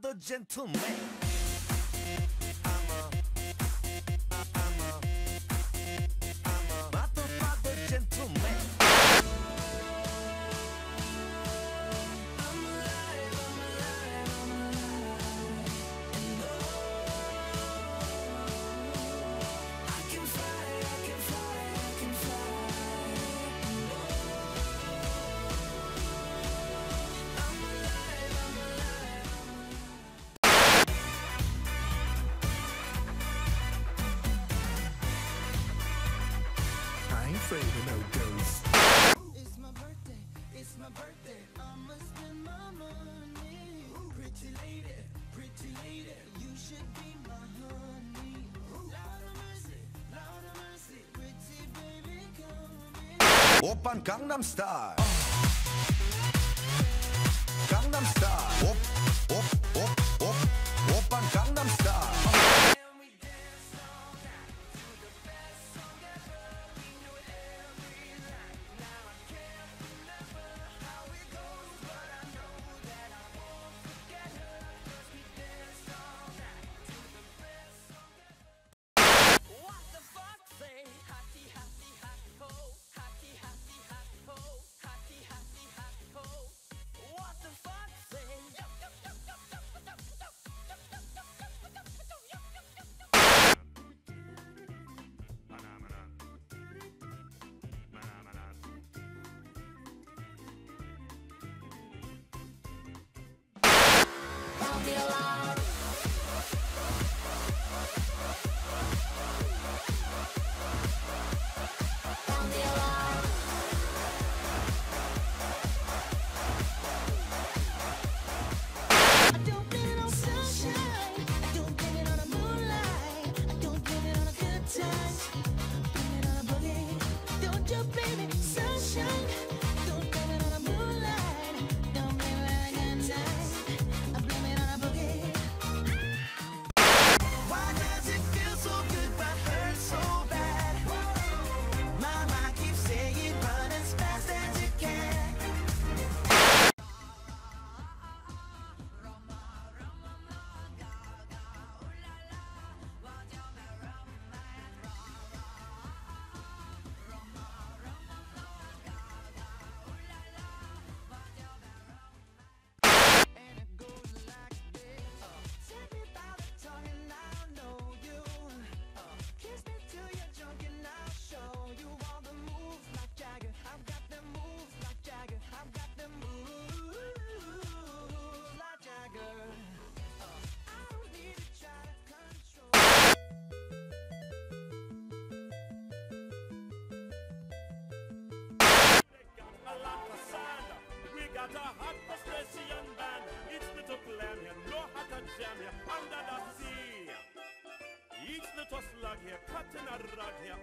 the gentleman. afraid of no ghosts. It's my birthday, it's my birthday. I'ma spend my money. Ooh. Pretty lady, pretty lady, you should be my honey. Of mercy, of mercy, pretty baby, come in. Open Gangnam Style. Gangnam Style. feel like not a hot band. It's little plan here, no hotter jam here, under the sea. Each little slug here, cutting a rug here,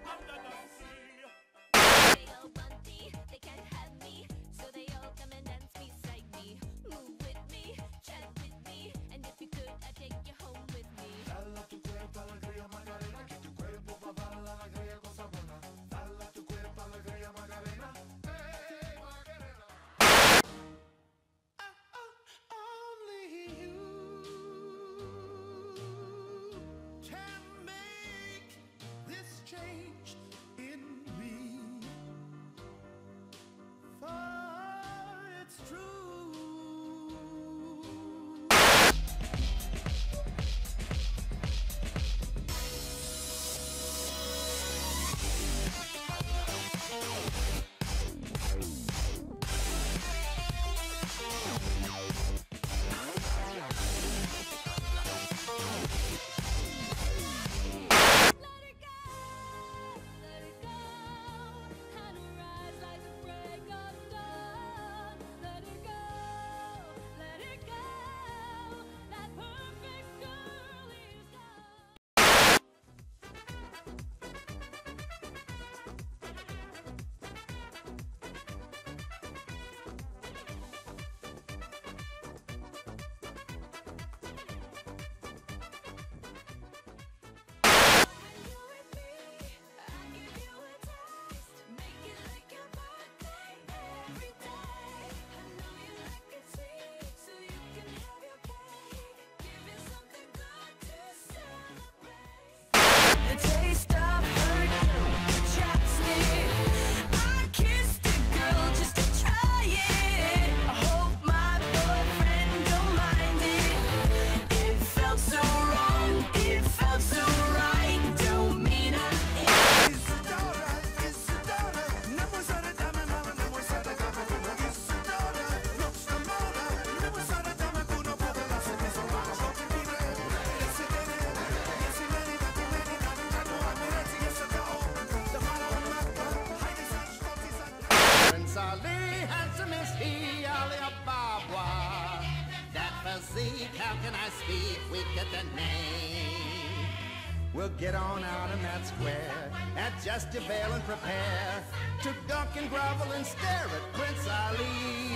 we get the name. We'll get on out in that square, adjust your veil and prepare to gawk and grovel and stare at Prince Ali.